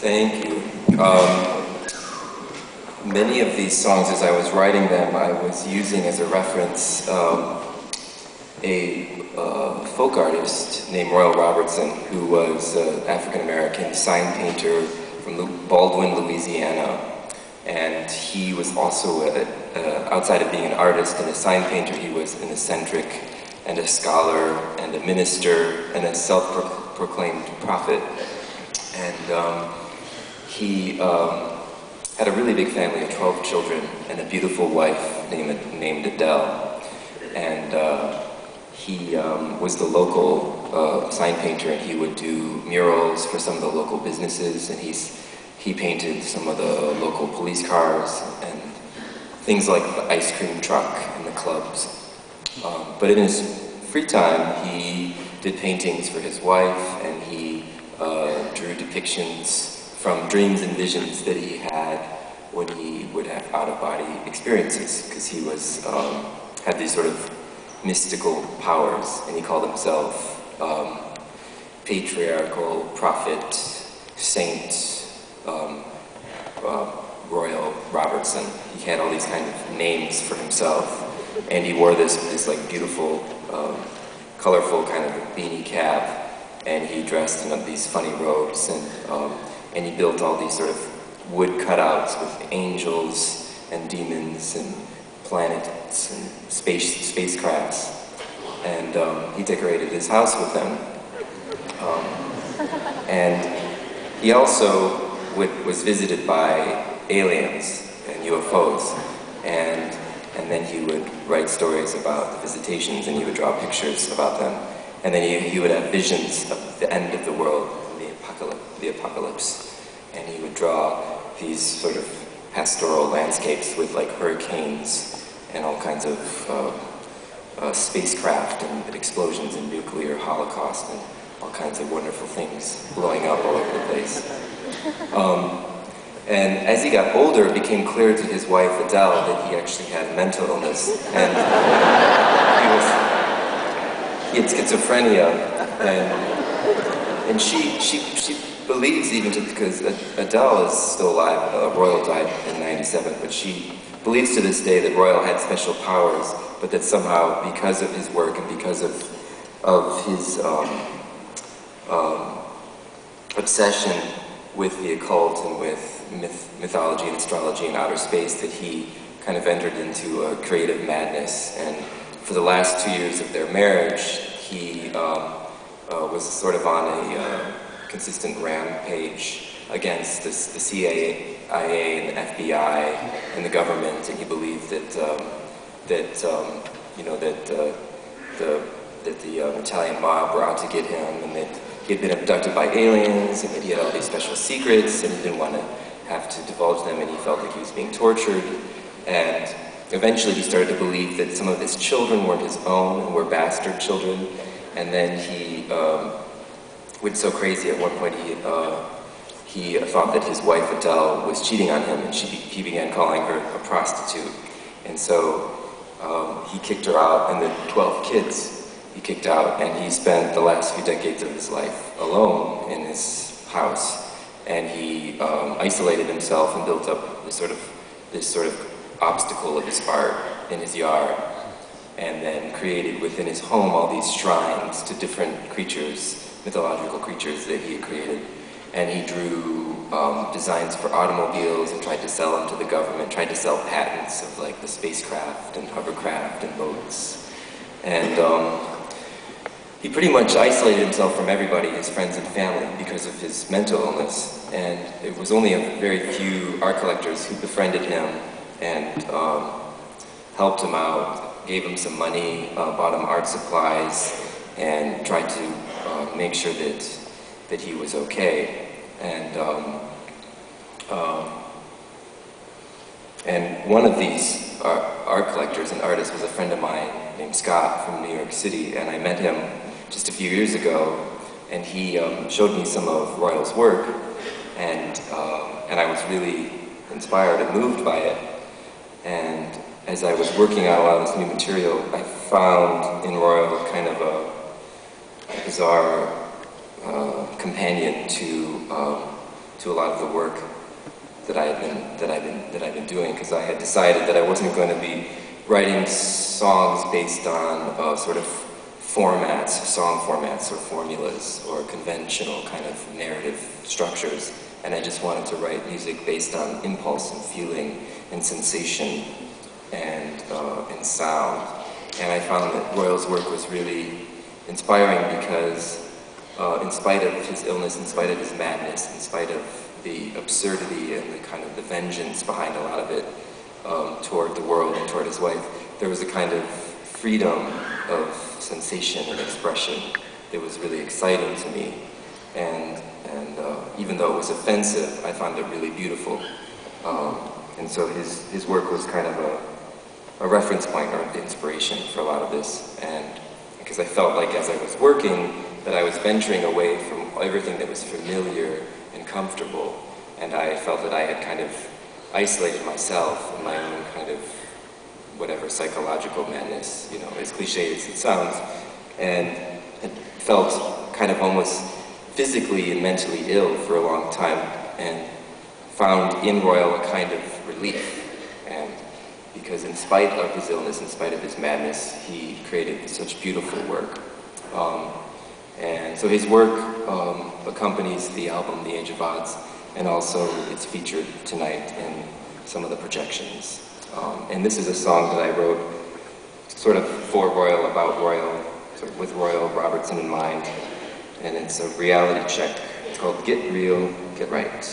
Thank you. Um, many of these songs, as I was writing them, I was using as a reference um, a uh, folk artist named Royal Robertson, who was an African-American sign painter from Baldwin, Louisiana. And he was also, a, a, outside of being an artist and a sign painter, he was an eccentric and a scholar and a minister and a self-proclaimed prophet. And um, he um, had a really big family of 12 children and a beautiful wife named, named Adele. And uh, he um, was the local uh, sign painter and he would do murals for some of the local businesses and he's, he painted some of the local police cars and things like the ice cream truck and the clubs. Um, but in his free time, he did paintings for his wife and he uh, drew depictions from dreams and visions that he had when he would have out-of-body experiences because he was um, had these sort of mystical powers, and he called himself um, patriarchal prophet, saint, um, uh, royal Robertson. He had all these kind of names for himself, and he wore this this like beautiful, um, colorful kind of beanie cap, and he dressed in these funny robes, and um, and he built all these sort of wood cutouts with angels and demons and planets and space spacecrafts, and um, he decorated his house with them. Um, and he also was visited by aliens and UFOs, and and then he would write stories about the visitations, and he would draw pictures about them, and then he, he would have visions of the end of the world, the apocalypse, the apocalypse, and he would draw these sort of pastoral landscapes with like hurricanes and all kinds of uh, uh, spacecraft and explosions and nuclear holocaust and all kinds of wonderful things blowing up all over the place. Um, and as he got older, it became clear to his wife Adele that he actually had mental illness and he was he had schizophrenia and and she she she believes even to because Adele is still alive. Uh, Royal died in '97, but she believes to this day that Royal had special powers, but that somehow, because of his work and because of, of his um, um, obsession with the occult and with myth, mythology and astrology and outer space, that he kind of entered into a creative madness. And for the last two years of their marriage, he um, uh, was sort of on a uh, consistent rampage against the CIA CIA and the FBI and the government, and he believed that um, that um, you know that uh, the that the um, Italian mob were out to get him, and that he had been abducted by aliens, and that he had all these special secrets, and he didn't want to have to divulge them, and he felt like he was being tortured, and eventually he started to believe that some of his children weren't his own and were bastard children, and then he um, went so crazy at one point he. Uh, he thought that his wife Adele was cheating on him and she, he began calling her a prostitute. And so um, he kicked her out and the 12 kids he kicked out and he spent the last few decades of his life alone in his house. And he um, isolated himself and built up this sort of this sort of obstacle of his art in his yard and then created within his home all these shrines to different creatures, mythological creatures that he had created and he drew um, designs for automobiles and tried to sell them to the government, tried to sell patents of like the spacecraft and hovercraft and boats. And um, he pretty much isolated himself from everybody, his friends and family, because of his mental illness. And it was only a very few art collectors who befriended him and um, helped him out, gave him some money, uh, bought him art supplies, and tried to uh, make sure that that he was okay. And, um, um, and one of these art, art collectors and artists was a friend of mine named Scott from New York City, and I met him just a few years ago, and he um, showed me some of Royal's work, and, um, and I was really inspired and moved by it. And as I was working on a lot of this new material, I found in Royal kind of a bizarre uh, companion to um, to a lot of the work that I had been that I've been that I've been doing because I had decided that I wasn't going to be writing songs based on uh, sort of formats, song formats or formulas or conventional kind of narrative structures, and I just wanted to write music based on impulse and feeling and sensation and uh, and sound. And I found that Royal's work was really inspiring because uh, in spite of his illness, in spite of his madness, in spite of the absurdity and the kind of the vengeance behind a lot of it um, toward the world and toward his wife, there was a kind of freedom of sensation and expression that was really exciting to me. And, and uh, even though it was offensive, I found it really beautiful. Um, and so his, his work was kind of a, a reference point or the inspiration for a lot of this. And because I felt like as I was working, that I was venturing away from everything that was familiar and comfortable. And I felt that I had kind of isolated myself in my own kind of whatever psychological madness, you know, as cliche as it sounds, and felt kind of almost physically and mentally ill for a long time, and found in Royal a kind of relief. And because in spite of his illness, in spite of his madness, he created such beautiful work. Um, and so his work um, accompanies the album The Age of Adz, and also it's featured tonight in some of the projections. Um, and this is a song that I wrote sort of for Royal, about Royal, sort of with Royal Robertson in mind. And it's a reality check. It's called Get Real, Get Right.